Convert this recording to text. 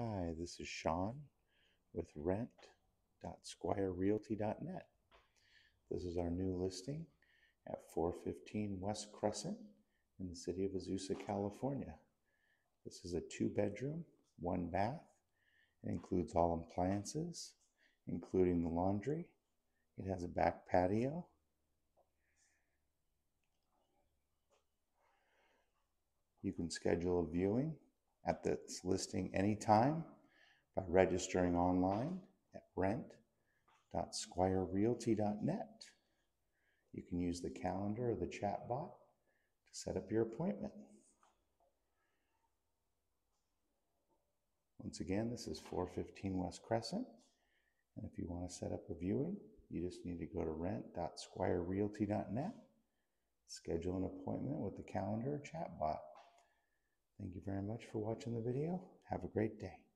Hi, this is Sean with rent.squirerealty.net. This is our new listing at 415 West Crescent in the city of Azusa, California. This is a two bedroom, one bath. It includes all appliances, including the laundry. It has a back patio. You can schedule a viewing at this listing anytime by registering online at rent.squirerealty.net. You can use the calendar or the chat bot to set up your appointment. Once again, this is 415 West Crescent. And if you want to set up a viewing, you just need to go to rent.squirerealty.net, schedule an appointment with the calendar or chat bot. Thank you very much for watching the video. Have a great day.